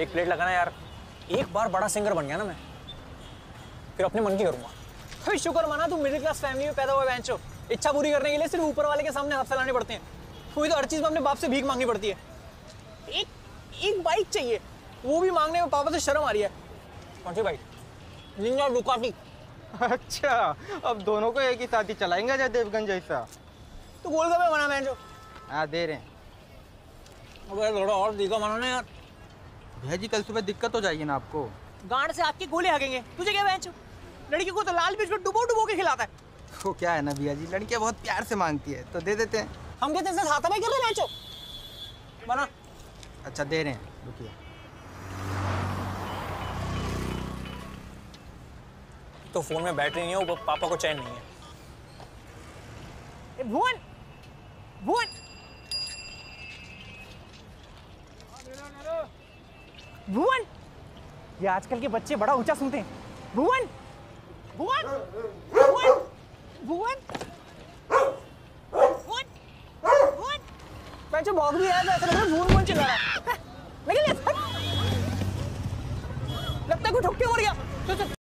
एक प्लेट लगाना यार। एक बार बड़ा सिंगर बन गया ना मैं। फिर अपने मन की करूँगा। अभी शुक्र माना तू मिडिल क्लास फैमिली में पैदा हुआ बेंचो इच्छा पूरी करने के लिए सिर्फ़ ऊपर वाले के सामने हाथ फैलाने पड़ते हैं। मुझे तो हर चीज़ में अपने बाप से भीख मांगनी पड़ती है। एक एक बाइक चाहिए। वो भी मांगने में पापा से शर्म आ रही है। कौन सी बाइक निंजा डुकाटी अच्छा अब दोनों को एक ही साथ ही चलाएँगे अजय देवगन जैसा? तो गोल गप्पे बना बेंचो हाँ दे रहे हैं। अबे थोड़ा और दिखा बनाना यार। भैया जी कल सुबह दिक्कत हो जाएगी ना आपको। गांड से आपके गोले हगेंगे। तुझे क्या बेंचो लड़की को तो लाल बिस्कुट डुबो डुबो के खिलाता है। वो क्या है ना भैया जी लड़कियाँ बहुत प्यार से मांगती है तो दे देते हैं। हम कहते हैं हाथापाई कर रहे बेंचो बना। अच्छा दे रहे हैं रुकिए। तो फ़ोन में बैटरी नहीं है वो पापा को चैन नहीं है। भुवन! भुवन! भुवन! ये आजकल के बच्चे बड़ा ऊँचा सुनते हैं। भुवन! भुवन! भुवन! भुवन! भुवन! भुवन! मैं जो भाग भी आया था ऐसा लग रहा भुवन भुवन चिल्ला रहा है। हाँ, लेकिन लगता है कोई ठुक्के हो गया